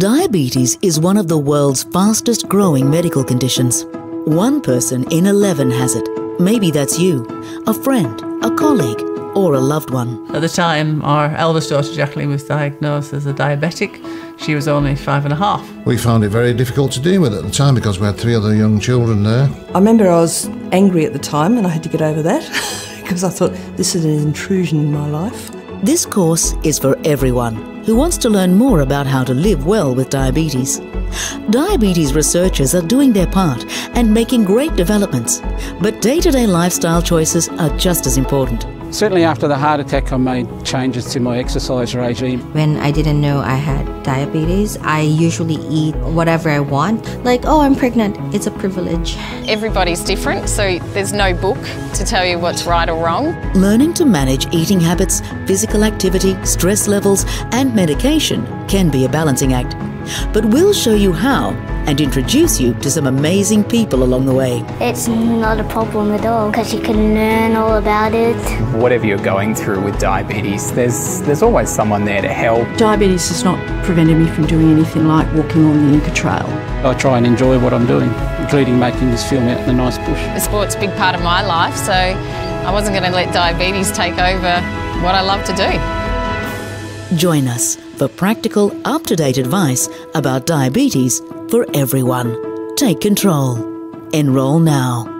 Diabetes is one of the world's fastest growing medical conditions. One person in 11 has it. Maybe that's you, a friend, a colleague, or a loved one. At the time, our eldest daughter Jacqueline was diagnosed as a diabetic. She was only five and a half. We found it very difficult to deal with at the time because we had three other young children there. I remember I was angry at the time and I had to get over that because I thought this is an intrusion in my life. This course is for everyone who wants to learn more about how to live well with diabetes. Diabetes researchers are doing their part and making great developments, but day to day lifestyle choices are just as important. Certainly after the heart attack, I made changes to my exercise regime. When I didn't know I had diabetes, I usually eat whatever I want. Like, oh, I'm pregnant. It's a privilege. Everybody's different, so there's no book to tell you what's right or wrong. Learning to manage eating habits, physical activity, stress levels, and medication can be a balancing act. But we'll show you how and introduce you to some amazing people along the way. It's not a problem at all because you can learn all about it. Whatever you're going through with diabetes, there's there's always someone there to help. Diabetes has not prevented me from doing anything like walking on the Inca Trail. I try and enjoy what I'm doing, including making this film out in the nice bush. The sport's a big part of my life, so I wasn't going to let diabetes take over what I love to do. Join us for practical, up to date advice about diabetes for everyone. Take control. Enroll now.